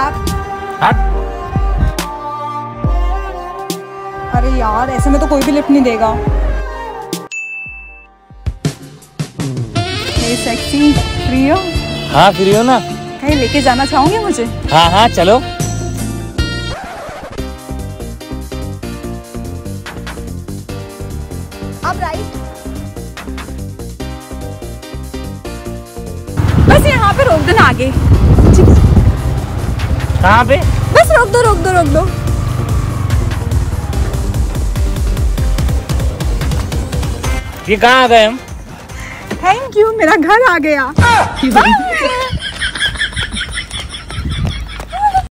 आप हट अरे यार ऐसे में तो कोई भी लिफ्ट नहीं देगा। सेक्सी फ्री हो? हाँ फ्री हो ना? कहीं लेके जाना चाहोगे मुझे? हाँ हाँ चलो। अब राइट बस यहाँ पे रोक देना आगे। कहाँ पे? बस रोक दो रोक दो रोक दो। ये कहाँ आ गए हम? थैंक यू मेरा घर आ गया। Bye.